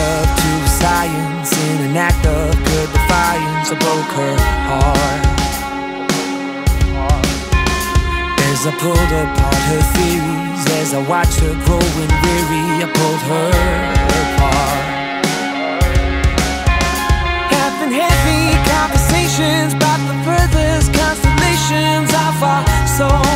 love to science in an act of good defiance. I broke her heart. As I pulled apart her theories, as I watched her growing weary, I pulled her apart. Having heavy conversations about the furthest constellations of our soul.